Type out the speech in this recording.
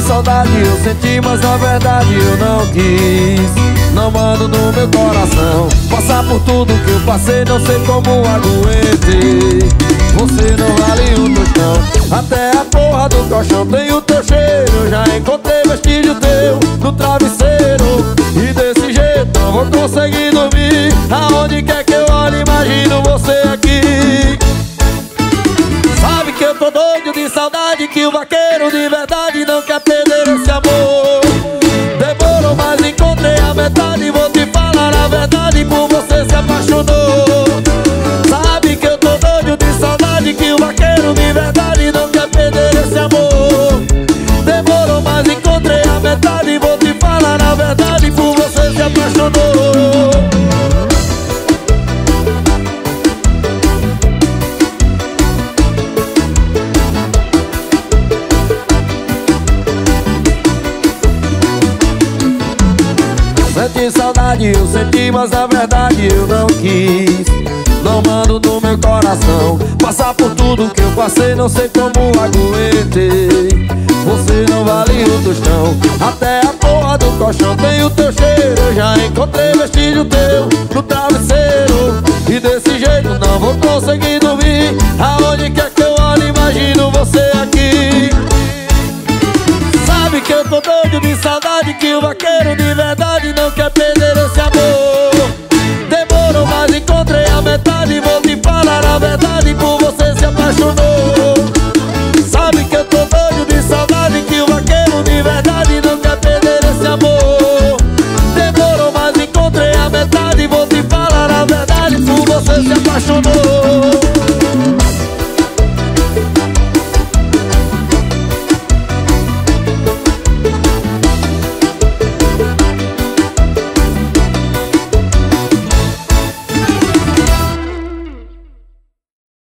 saudade eu senti, mas na verdade eu não quis. Não mando no meu coração Passar por tudo que eu passei, não sei como aguentei Você não vale um tostão Até a porra do colchão. Tem o teu cheiro já encontrei vestígio teu no travesseiro. E desse jeito não vou conseguir eu tô doido de saudade Que o vaqueiro de verdade não quer perder esse amor. Demorou, mas encontrei a metade Vou te falar a verdade, por você se apaixonou. Sabe que eu tô doido de saudade Que o vaqueiro de verdade não quer perder esse amor. Demorou, mas encontrei a metade Vou te falar a verdade, por você se apaixonou Senti saudade, eu senti, mas na verdade eu não quis. Não mando no meu coração Passar por tudo que eu passei, não sei como aguentei. Você não vale o tostão Até a porra do colchão tem o teu cheiro. Eu já encontrei vestígio teu no travesseiro E desse jeito não vou conseguir dormir. Aonde quer que eu olhe, imagino você aqui. Sabe que eu tô doido de saudade Que o vaqueiro de verdade não asomó.